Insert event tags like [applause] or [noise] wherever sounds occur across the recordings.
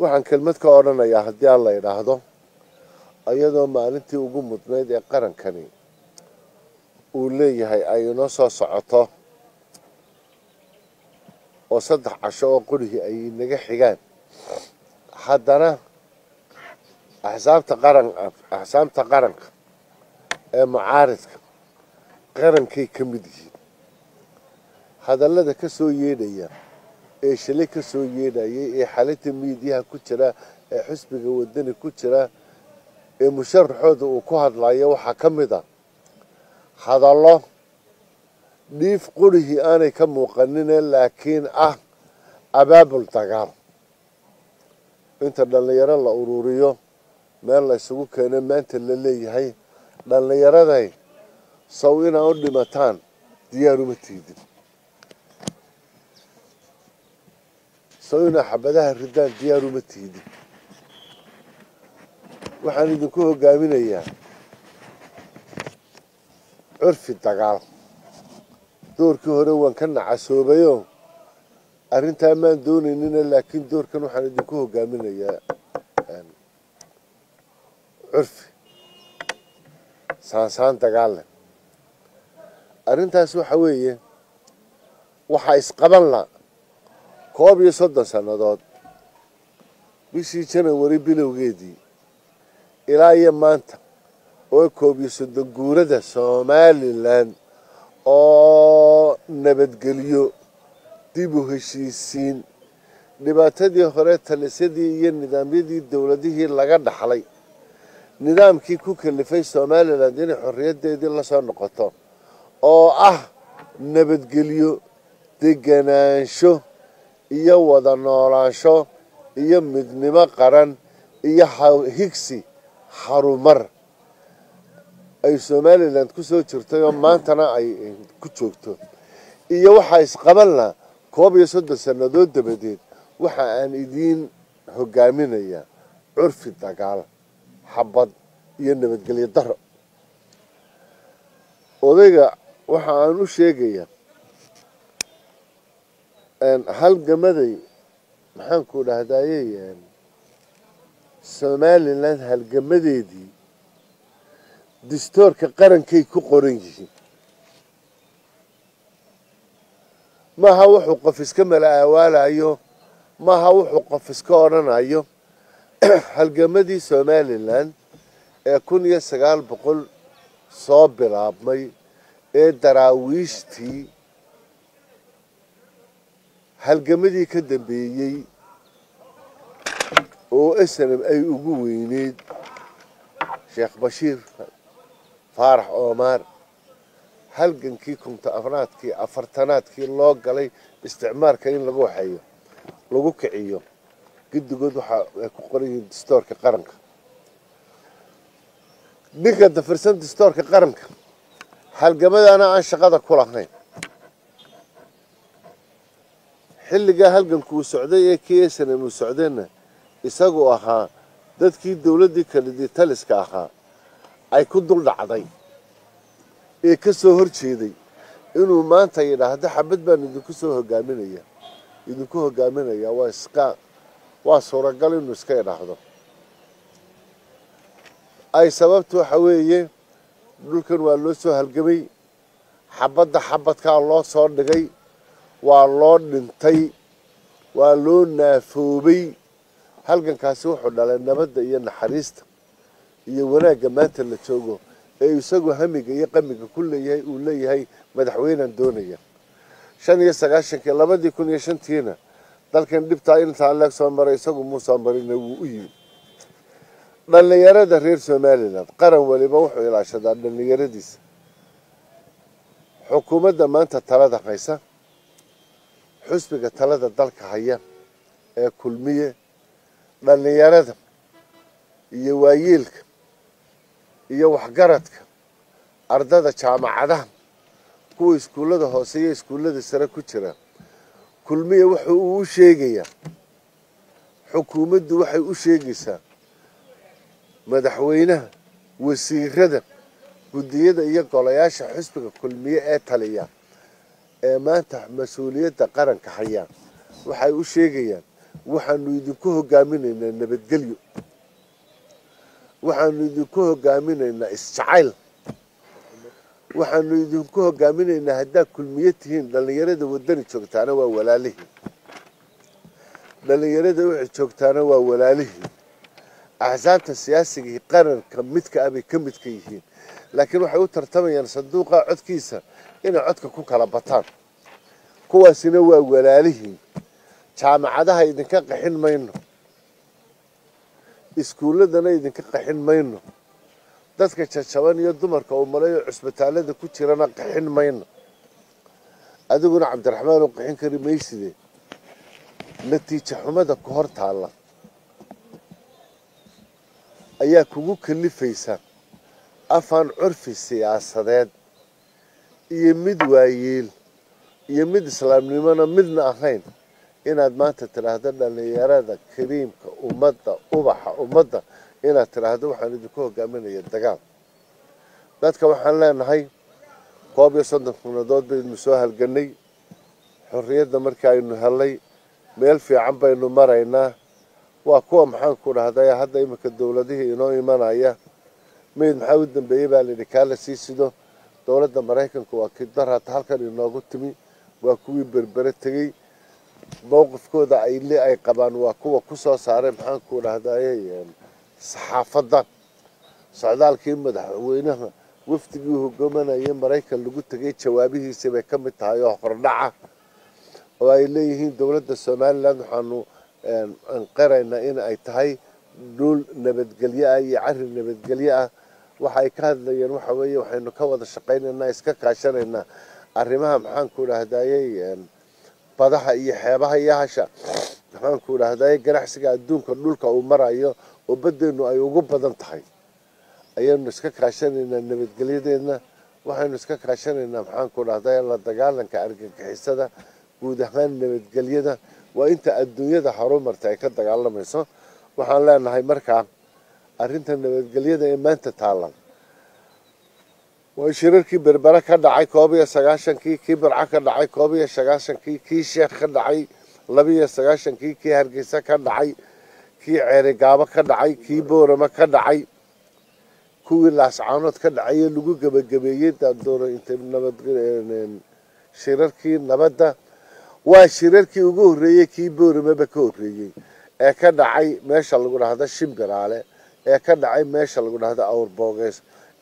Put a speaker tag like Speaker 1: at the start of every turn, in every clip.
Speaker 1: waxaan kelmad ka odhanayaa haddii aan la idhaahdo iyadoo maalintii ugu mudnayd ee qarankani uu leeyahay ay inoo soo socoto oo saddex casho oo qurihii ay naga xigaan. Haddana axsaabta qaran axsaabta qaranka ee mucaaridka qarankay ka mid yihiin. Hadallada ka soo yeedhaya ee shalay ka soo yeedhayay ee xalinta miidiyaha ku jira ee xusbiga wadani ku jira ee musharaxooda uu ku hadlayo waxaa ka mid a hadallo dhiif qurihii aanay ka muuqanine laakiin ah abaabul dagaal. Inta dhallinyaro la ururiyo meel la isugu keeno maanta la leeyahay dhallinyaraday saw inaa u dhimataan diyaaruma tiidin saw inaa xabadaha ridaan diyaaruma tiidin waxaan idinku hogaaminayaa curfi dagaal. Doorkii hore waan ka nacasoobayoo arrintaa maan doonaynina laakiin doorkan waxaan idinku hogaaminayaa curfi. Saansaan dagaal leh. Arrintaas waxa weeye waxaa isqaban la koob iyo soddon sannadood bishii janawari bilowgeedii ilaa iyo maanta oo koob iyo soddon guurada somalilan oo nabadgelyo dib u heshiisiin dhibaatadii hore talisyadii iyo nidaamyadii dowladihii laga dhaxlay nidaamkii ku kalifay somalilan inay xorriyaddeedii la soo noqoto oo ah nabadgelyo deganaansho iyo wada noolaansho iyo midnimo qaran iyo higsi harumar. Ay somalilan ku soo jirtay oo maantana ay ku joogto. Iyo waxaa isqabanla koob iyo soddon sannadood dabadeed waxa aan idiin hogaaminayaa curfi dagaal xabad iyo nabadgelyo daro odayga waxa aan u sheegayaa halgamaday maxaanku dhahdaye somalilan halgamadeedii distoorka qarankay ku qoran yihiin. Maaha wuxuu qof iska mala aawaalayo maaha wuxuu qof iska odhanayo [clears throat] halgamadii somalilan ee kun iyo sagaal boqol soo bilaabmay ee daraawiishtii halgamadii ka dambeeyey oo snm ay ugu weyneyd sheekh bashiir faarax oomaar halgankii kunta afnaadkii afartanaadkii loo galay isticmaarka in lagu waxeeyo lagu kiciyo guddigood waxa ay ku qoran yihiin distoorka qaranka. Ninka dafirsan distoorka qaranka halgamadaana aan shaqada ku lahayn xilligaa halganku uu socday ee k snm uu socdayna isagu ahaa dadkii dowladdii kalidii taliska ahaa ay ku dul dhacday ee ka soo hor jeeday inuu maanta yidhaahdo xabad baan idinku soo hogaaminaya idinku hogaaminayaa waa iska waa suuragal inuu iska idhaahdo ay sababtu waxa weeye dhulkan waa loo soo halgamay xabadda xabadkaa loo soo dhigay waa loo dhintay waa loo naafoobay. Halgankaasi wuxuu dhalay nabadda iyo naxariista iyo wanaagga maanta la joogo ee isagu hamiga iyo qamiga ku leeyahay uu leeyahay madaxweynaan doonaya. Shan iyo sagaashankii labadii kun iyo shantiina dalkan dhibtaa intaa leeg soo maray isagu muu soo marina wuu u yimi dhallinyarada reer somalilan qaran waliba wuxuu ilaashadaa dhallinyaradiisa. Xukuumadda maanta talada haysa xusbiga talada dalka haya ee kulmiye dhallinyarada iyo waayeelka iyo waxgaradka ardada jaamacadaha kuwa iskuullada hoose iyo iskuullada sare ku jira. Kulmiye wuxu uu u sheegayaa xukuumaddu waxay u sheegaysaa madaxweynaha wasiirada guddiyada iyo golayaasha xusbiga kulmiye ee taliya ee maanta mas'uuliyadda qaranka hayaan. Waxay u sheegayaan waxaanu idinku hogaaminaynaa nabadgelyo. Waxaanu idinku hogaaminaynaa isjacayl. Waxaanu idinku hogaaminaynaa haddaad kulmiye tihiin dhallinyarada wadani joogtaana waa walaalihii dhallinyarada wixii joogtaana waa walaalihii axsaabta siyaasigii qaranka midka ah bay ka midka yihiin laakiin waxay u tartamayaan sanduuqa codkiisa inay codka ku kala bataan kuwaasina waa walaalihii jaamacadaha idinka qaxin mayno iskuulladana idinka qaxin mayno dadka jajaban iyo dumarka uu malayo cusbitaalada ku jirana qaxin mayno adiguna cabdiraxmaan oo qaxin kari mayside natiija xumada ku hor taalla ayaa kugu kalifaysa afaan curfi siyaasadeed iyo mid waayeel iyo mid islaamnimona midna ahayn. Inaad maanta tidhaahdo dhallinyarada kariimka ummadda ubaxa ummadda inaad tidhaahdo waxaan idinku hogaaminaya dagaal. Dadka waxaan leenahay koob iyo soddon sanadood baynu soo halganay xorriyadda markii aynu helnay meel fiican baynu maraynaa waa kuwa maxaanku dhahday hadda iminka dowladihii inoo imanaya mayd maxaa u dambeeyey baa layidhi kaa la sii sido dowladda maraykanku waa kii darata halkan inoogu timi waa kuwii berbere tegey mowqifkooda ay le ay qabaan waa kuwa ku soo saaray maxaanku dhahday saxaafadda socdaalkii madaxweynaha wafdigii hogaamanayay maraykan lagu tegay jawaabihiisii bay ka mid tahay oo hordhaca oo ay leeyihiin dowladda somalilan waxaanu qiraynaa in ay tahay dhul nabadgelyo ah iyo cari nabadgelyo ah. Waxa ka hadlayeen waxa weeye waxaynu ka wada shaqaynaynaa iska kaashanaynaa. Arrimaha maxaanku dhahdayey badaha iyo xeebaha iyo hasha. Maxaanku dhahdaye ganacsiga adduunka dhulka uu marayo oo badeenu ay ugu badan tahay. Ayaynu iska kaashanaynaa nabadgelyadeedna waxaynu iska kaashanaynaa maxaanku dhahday la dagaalanka argagixisada guud ahaan nabadgelyada waa inta adduunyada horumarta ay ka dagaalamayso waxaan leenahay markaa arrinta nabadgelyada ee maanta taalan waa shirarkii berbere ka dhacay koob iyo sagaashankii kii barco ka dhacay koob iyo sagaashankii kii sheekh ka dhacay labiiyo sagaashankii kii hargeysa ka dhacay kii ceerigaabo ka dhacay kii boorama ka dhacay kuwii laascaanood ka dhacaye lagu gebagabeeyey shirarkii nabadda waa shirarkii ugu horreeyey kii booramaba ka horreeyey ee ka dhacay meesha lagu dhahdo shimbiraale. Ee ka dhacay meesha lagu dhahdo awrboogeys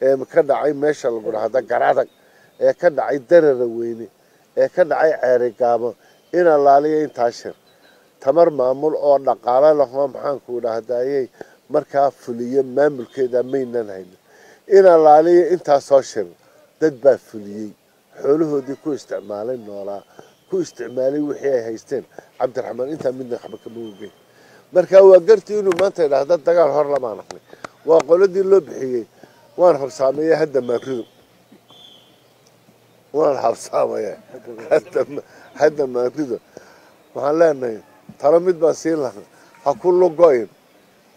Speaker 1: ee ka dhacay meesha lagu dhahdo garadag ee ka dhacay darara weyne. Ee ka dhacay ceerigaabo in allaaliya intaa shir. Tamar maamul oo dhaqaalo lahoo maxaanku dhahdayey markaa fuliyo maamulkeeda maynan haynin in allaaliya intaasoo shir. Dad baa fuliyey. Xoolahoodii ku isticmaalay noolaa ku isticmaalay wixii ay haysteen. Cabdiraxmaan intaa midna waxba kama ogeyn marka waa gartii inuu maanta idhaahda dagaal hor lamaan ahnay waa qoladii loo bixiyey. Waan habsaameeya hadda maarido waan habsaamaya hadda maarido waxaan leenahay talo mid baan siin lahaa. Ha ku lugoyn.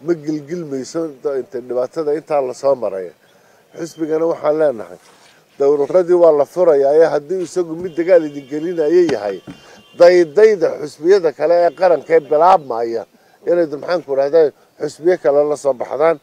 Speaker 1: Ma gilgilmayso inta dhibaatada intaa la soo maraya. Xisbigana waxaan leenahay dowladradii waa la furayaa ee haddii isagu mid dagaal idin gelinayo yahay. Daydayda xusbiyada kale ee qarankaee bilaabmaya inaydu maxaanku dhahda xusbiyo kale la soo baxdaan